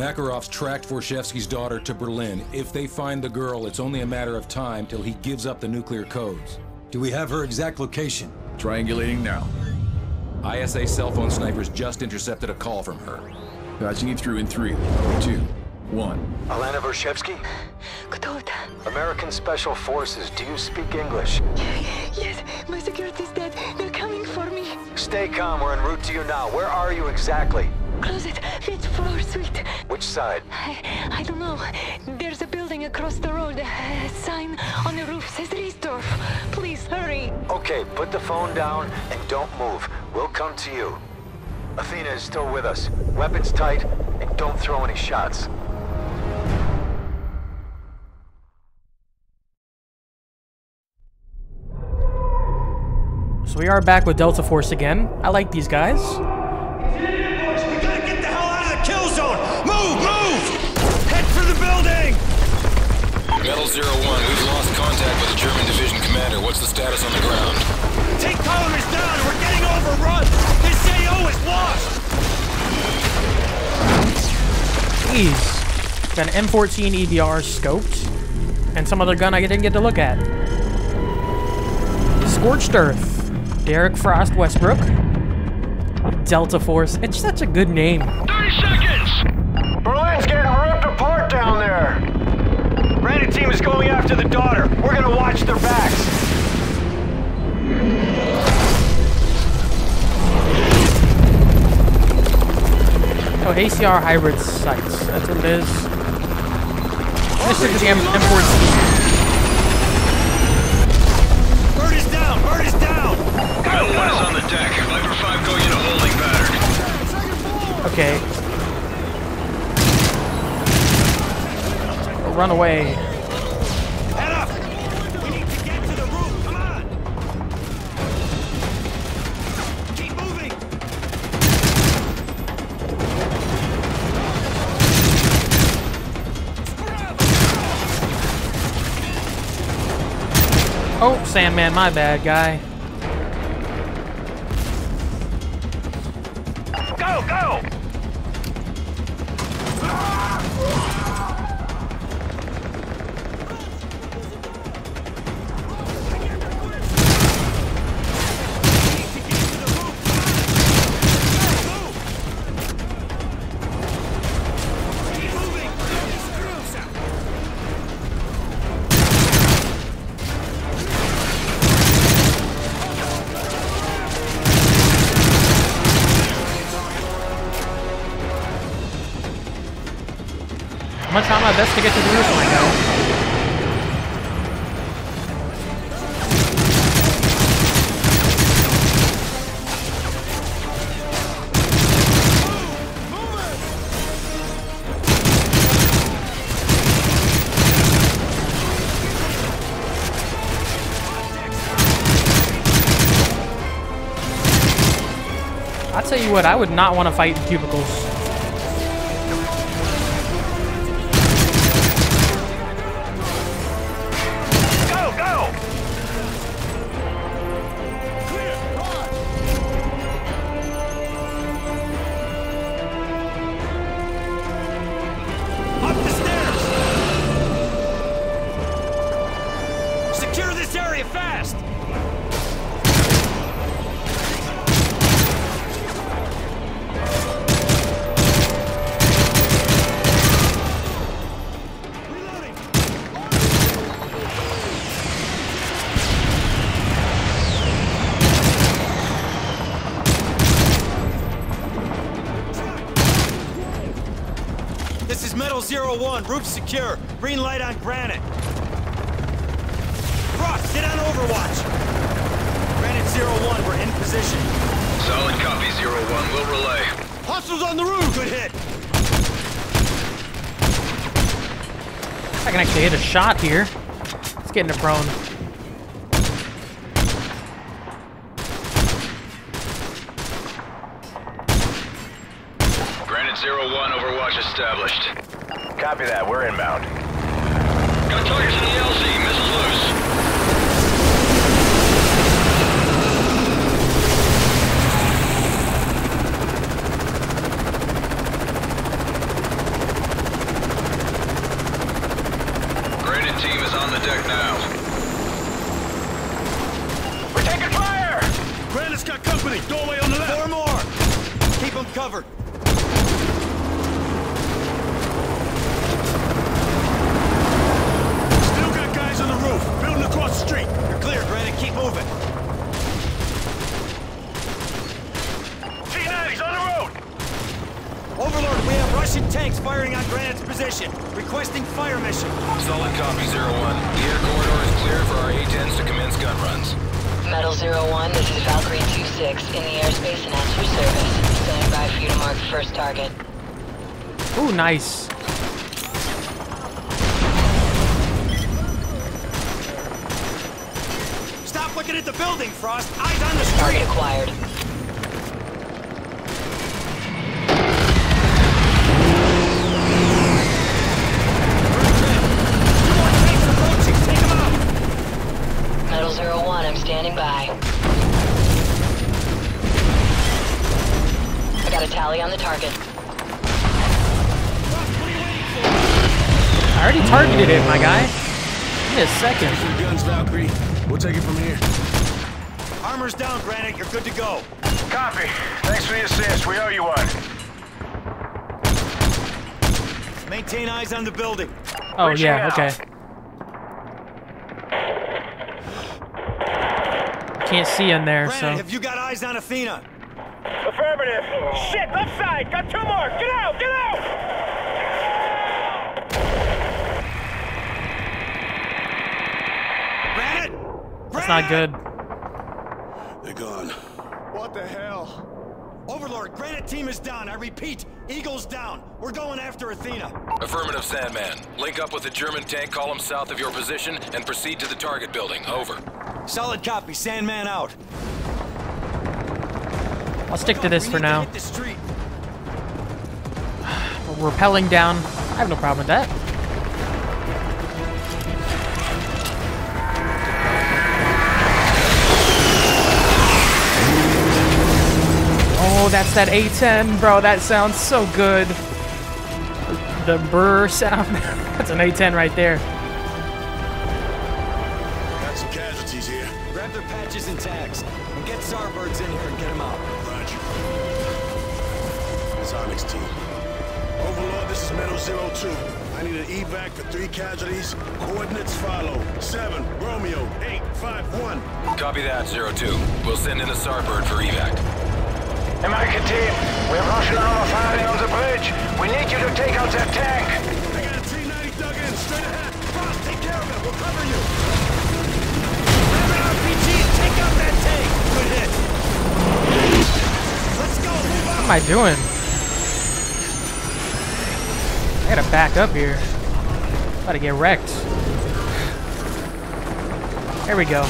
Makarov's tracked Vorshevsky's daughter to Berlin. If they find the girl, it's only a matter of time till he gives up the nuclear codes. Do we have her exact location? Triangulating now. ISA cell phone snipers just intercepted a call from her. Patching you through in three, two, one. Alena Vorshevsky? American Special Forces, do you speak English? Yes, my security's dead. They're coming for me. Stay calm. We're en route to you now. Where are you exactly? Closet, fifth floor suite. Which side? I, I don't know. There's a building across the road. A sign on the roof says Riesdorf. Please hurry. Okay, put the phone down and don't move. We'll come to you. Athena is still with us. Weapons tight, and don't throw any shots. So we are back with Delta Force again. I like these guys. Metal Zero One, we've lost contact with the German division commander. What's the status on the ground? Take columners down! We're getting overrun! This AO is lost! Jeez. Got an M14 EBR scoped. And some other gun I didn't get to look at. Scorched Earth. Derek Frost Westbrook. Delta Force. It's such a good name. 30 seconds! There! Team is going after the daughter. We're gonna watch their backs. Oh, ACR hybrid sights. That's what it is. This is the M- M14. Bird is down! Bird is down! Metal One is on the deck. Viper 5 going into holding pattern. Okay. Run away. Oh, Sandman, my bad, guy. I'm gonna try my best to get to the roof when I go. I'll tell you what, I would not want to fight in cubicles. This is Metal Zero One. Roof secure. Green light on granite. Frost, get on Overwatch. Granite Zero One, we're in position. Solid copy, Zero One. We'll relay. Hostiles on the roof. Good hit. I can actually hit a shot here. Let's get in a prone. Granite Zero One, Overwatch established. Copy that. We're inbound. Got targets in the LZ. Missiles loose. Granite team is on the deck now. We're taking fire! Granite's got company. Doorway on the left. Four more. Keep them covered. Building street. You're clear, Granite. Keep moving. T-90's on the road. Overlord, we have Russian tanks firing on Granite's position. Requesting fire mission. Solid copy, Zero One. The air corridor is clear for our A-10s to commence gun runs. Metal Zero One, this is Valkyrie 2-6 in the airspace and as for service. Stand by for you to mark first target. Ooh, nice. Stop looking at the building, Frost. Eyes on the street. Target acquired. Two more tanks approaching. Take them out. Metal Zero One, I'm standing by. I got a tally on the target. I already targeted it, my guy. Give me a second. guns, Valkyrie. We'll take it from here. Armor's down, Granite. You're good to go. Copy. Thanks for the assist. We owe you one. Maintain eyes on the building. Oh, Reaching yeah, out. okay. Can't see in there, Granite, so. have you got eyes on Athena? Affirmative. Shit, left side. Got two more. Get out. Get out. Granite? That's not good. They're gone. What the hell? Overlord, Granite team is down. I repeat, Eagle's down. We're going after Athena. Affirmative, Sandman. Link up with the German tank column south of your position and proceed to the target building. Over. Solid copy. Sandman out. I'll stick to this for now. hit the street. We're rappelling down. I have no problem with that. That's that A10, bro. That sounds so good. The burr sound. that's an A10 right there. Got some casualties here. Grab their patches and tags. And get Starbirds in here and get them out. Roger. Sonic's team. Overlord, this is Metal Zero Two. I need an evac for three casualties. Coordinates follow. Seven, Romeo, eight, five, one. Copy that, Zero Two. We'll send in a Starbird for evac. American team, we have Russian armor firing on the bridge. We need you to take out that tank. Got a T-90 dug in, straight ahead. Take care of it. We'll cover you. What am I doing? I gotta back up here. About to get wrecked. There we go.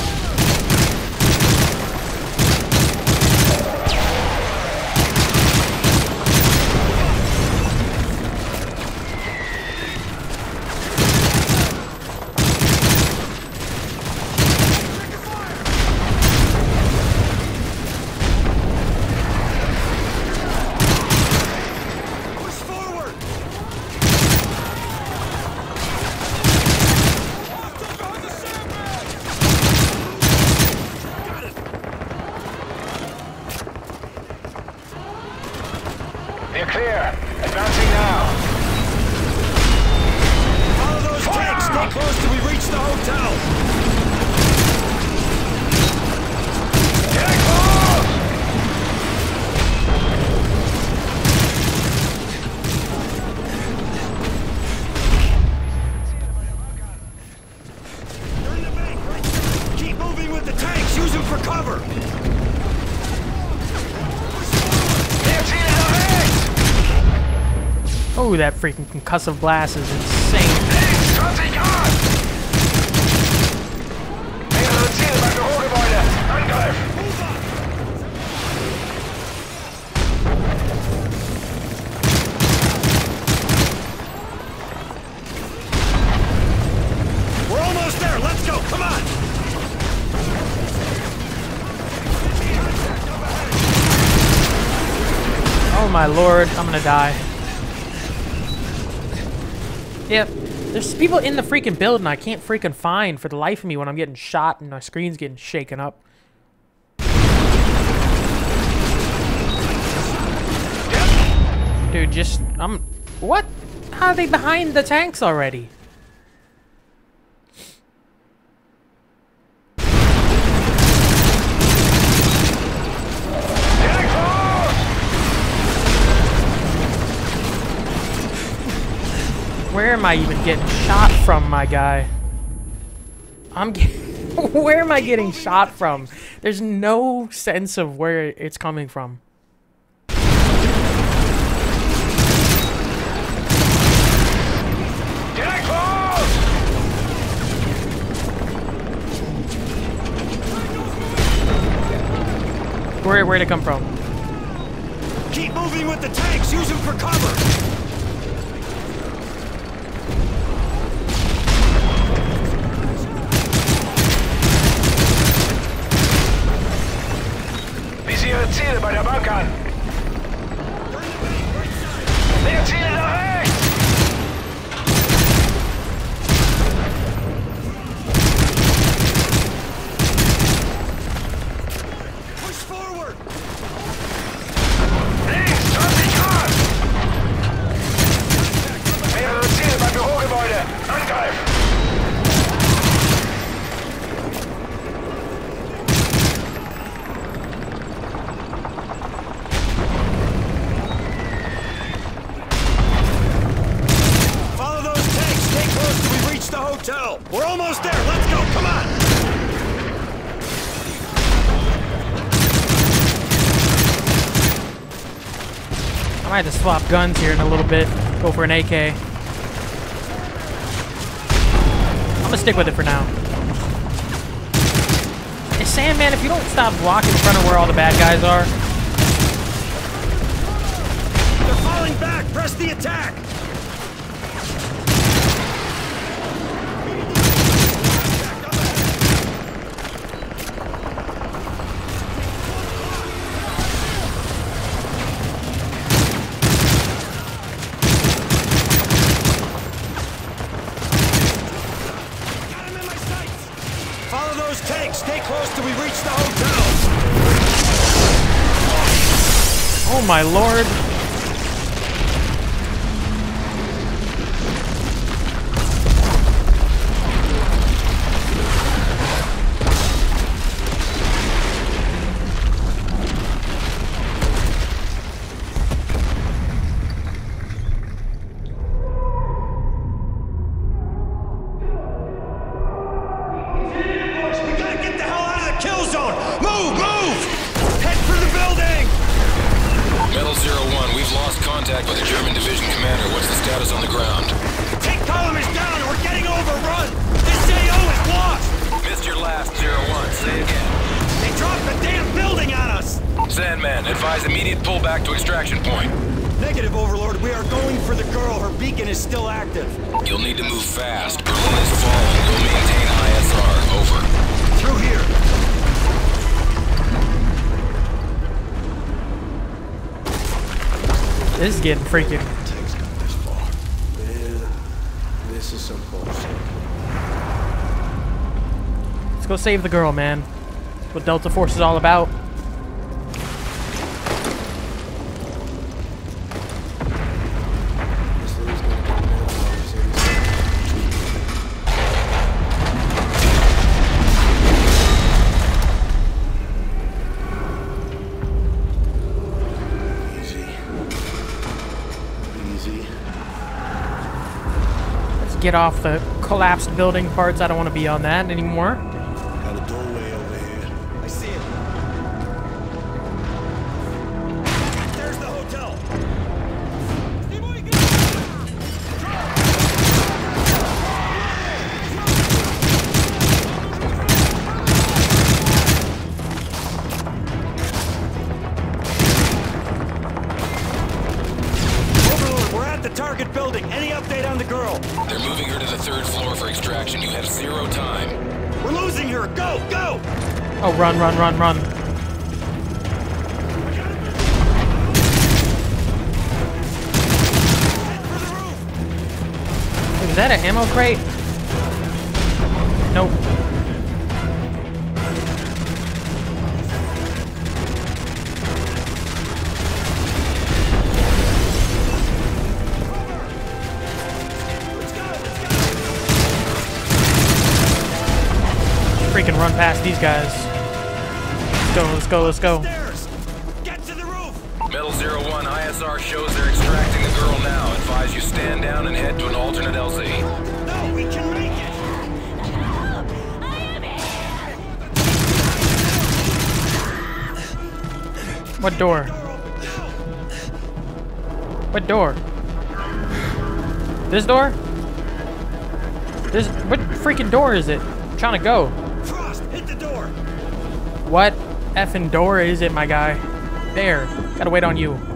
Push forward. You're clear. Advancing now. Follow those tanks. Stay close till we reach the hotel. Get close! They're in the bank, right there. Keep moving with the tanks. Use them for cover. They've seen it ahead! Oh, that freaking concussive blast is insane. there! Let's go! Come on! Oh my lord, I'm gonna die. Yep. There's people in the freaking building I can't freaking find for the life of me when I'm getting shot and my screen's getting shaken up. Dude, just... I'm... What? How are they behind the tanks already? Where am I even getting shot from, my guy? I'm get Where am I getting shot from? There's no sense of where it's coming from. Where where'd it come from? Keep moving with the tanks. Use them for cover. Visiere Ziele bei der Bank an. Mehr Ziele might have to swap guns here in a little bit. Go for an AK. I'm gonna stick with it for now. Hey, Sandman, if you don't stop walking in front of where all the bad guys are, They're falling back. Press the attack. Got 'em in my sights. Follow those tanks. Stay close till we reach the hotel. oh my lord. Extraction point. Negative, Overlord. We are going for the girl. Her beacon is still active. You'll need to move fast. Berlin is falling. You'll maintain ISR. Over. Through here. This is getting freaking. Tank's got this far. Man, this is some bullshit. Let's go save the girl, man. That's what Delta Force is all about. Get off the collapsed building parts. I don't want to be on that anymore. run, run, run, run. Is that an ammo crate? Nope. freaking run past these guys. Let's go, let's go, let's go. Get to the roof! Metal Zero One, ISR shows they're extracting the girl now. Advise you stand down and head to an alternate LZ. No, we can make it! What door? What door? This door? This what freaking door is it? I'm trying to go. Frost, hit the door! What effing door is it, my guy? There. Gotta wait on you.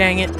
Dang it.